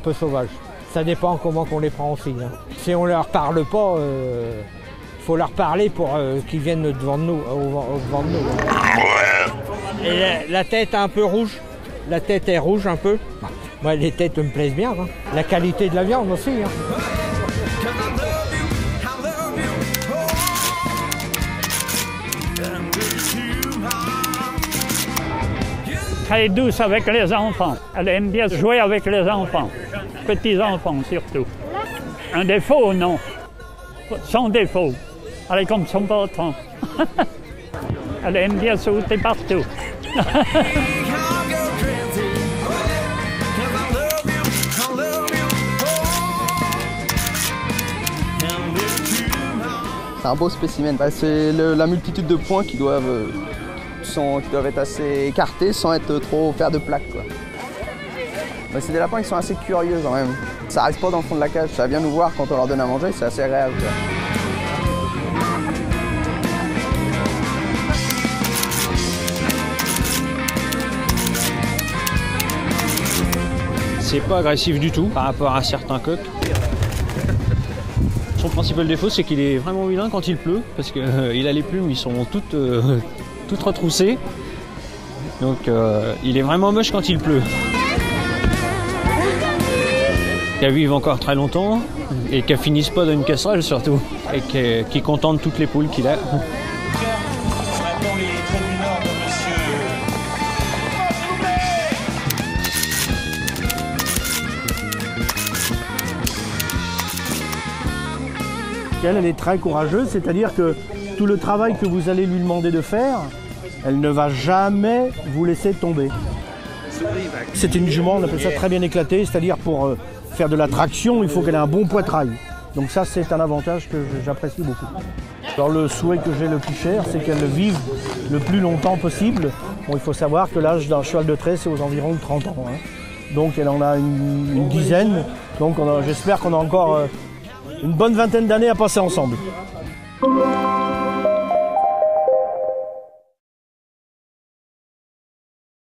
peu sauvages. Ça dépend comment qu'on les prend aussi. hein. Si on leur parle pas, il faut leur parler pour euh, qu'ils viennent devant de nous. devant de nous hein. Et la, la tête un peu rouge. La tête est rouge un peu. Moi, les têtes me plaisent bien. hein. La qualité de la viande aussi. hein. Très douce avec les enfants. Elle aime bien jouer avec les enfants. Petits enfants surtout. Un défaut, non. Sans défaut. Elle est comme son patron. Elle aime bien sauter partout. C'est un beau spécimen. Bah, c'est la multitude de points qui doivent, euh, sont- qui doivent être assez écartés sans être trop faire de plaques. c'est des lapins qui sont assez curieux quand même. Ça reste pas dans le fond de la cage, ça vient nous voir quand on leur donne à manger, c'est assez agréable. C'est pas agressif du tout par rapport à certains coqs. Son principal défaut, c'est qu'il est vraiment vilain quand il pleut, parce qu'il a les plumes, ils sont toutes, euh, toutes retroussées. Donc euh, il est vraiment moche quand il pleut. Qu'elle vive encore très longtemps et qu'elle finisse pas dans une casserole surtout. Et qu'elle- contente toutes les poules qu'il a. Elle, elle est très courageuse, c'est-à-dire que tout le travail que vous allez lui demander de faire, elle ne va jamais vous laisser tomber. C'est une jument, on appelle ça très bien éclatée, c'est-à-dire pour euh, faire de la traction, il faut qu'elle ait un bon poitrail. Donc ça, c'est un avantage que j'apprécie beaucoup. Alors le souhait que j'ai le plus cher, c'est qu'elle vive le plus longtemps possible. Bon, il faut savoir que l'âge d'un cheval de trait, c'est aux environs de 30 ans. hein. Donc elle en a une, dizaine. Donc j'espère qu'on a encore euh, une bonne vingtaine d'années à passer ensemble.